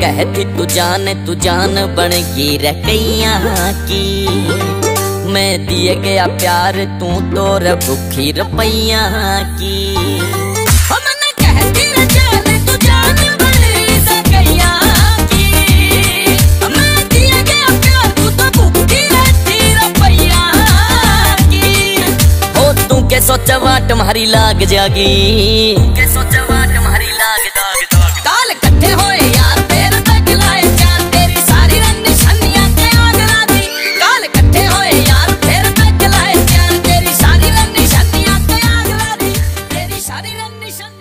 कहती तू जान तू जान बन गई रकैया की। मैं दिए गया प्यार तू तो भूखी रुपैया की। के सोचवा तुम्हारी लाग जागी। के सोचवा तुम्हारी लाग जाग। काल कट्ठे होए 想